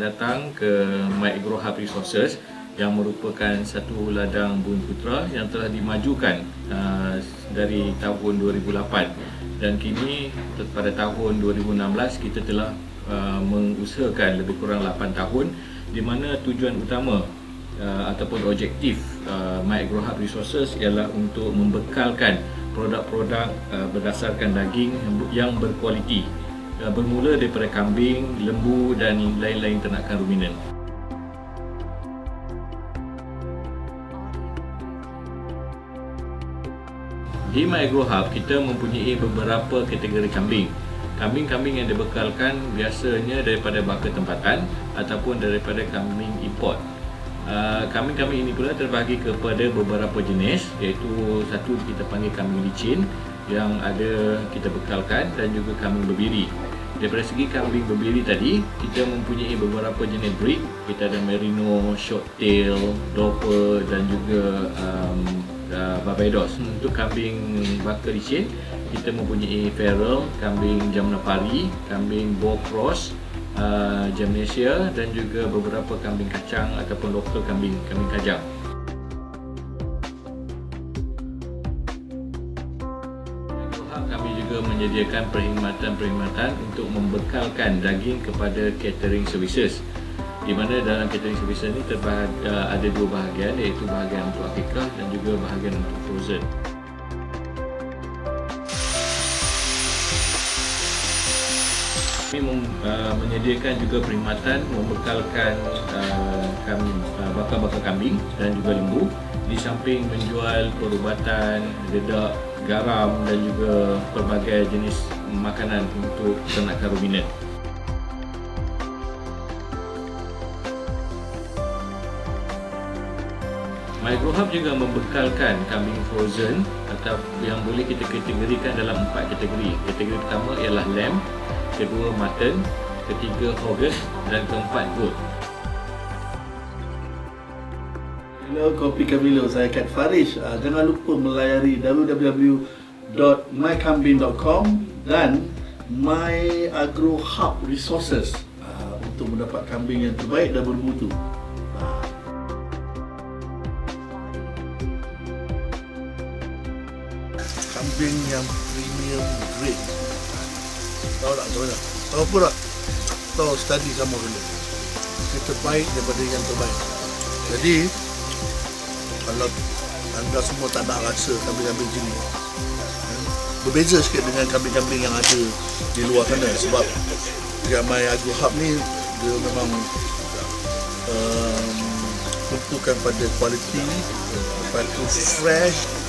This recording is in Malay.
datang ke My Agro Hub Resources yang merupakan satu ladang bumi putra yang telah dimajukan uh, dari tahun 2008 dan kini pada tahun 2016 kita telah uh, mengusahakan lebih kurang 8 tahun di mana tujuan utama uh, ataupun objektif uh, My Agro Hub Resources ialah untuk membekalkan produk-produk uh, berdasarkan daging yang berkualiti Uh, bermula daripada kambing, lembu dan lain-lain ternakan ruminan. Di My Agro Hub, kita mempunyai beberapa kategori kambing. Kambing-kambing yang dibekalkan biasanya daripada baka tempatan ataupun daripada kambing import. Uh, kambing-kambing ini pula terbahagi kepada beberapa jenis iaitu satu kita panggil kambing licin yang ada kita bekalkan dan juga kambing berbiri daripada segi kambing berbiri tadi kita mempunyai beberapa jenis breed kita ada merino, short tail, doper dan juga um, uh, barbados. Untuk kambing baka licin kita mempunyai feral, kambing jamna pari, kambing bow cross uh, Jamnesia dan juga beberapa kambing kacang ataupun lokal kambing kambing kajang juga menyediakan perkhidmatan-perkhidmatan untuk membekalkan daging kepada catering services. Di mana dalam catering services ini terbahag, uh, ada dua bahagian iaitu bahagian untuk akikah dan juga bahagian untuk frozen. Kami uh, menyediakan juga perkhidmatan membekalkan kami uh, bakar-bakar kambing dan juga lembu. Di samping menjual perubatan, dedak, garam dan juga pelbagai jenis makanan untuk ternakan ruminant. MyGrowHub juga membekalkan kambing frozen atau yang boleh kita kategorikan dalam empat kategori. Kategori pertama ialah lamb, kedua mutton, ketiga hogget dan keempat goat. Hello, Kopi Kamilo. Saya Kat Farish. Uh, jangan lupa melayari www.mykambing.com dan My Agro Hub Resources uh, untuk mendapat kambing yang terbaik dan bermutu. Kambing yang premium grade. Tahu tak macam mana? Tahu pun tak? Tahu study sama dulu. Yang terbaik daripada yang terbaik. Jadi, kalau anda semua tak nak rasa kambing-kambing sini. Berbeza sikit dengan kambing-kambing yang ada di luar sana sebab Gamai Agro Hub ni dia memang um, pada kualiti lepas tu fresh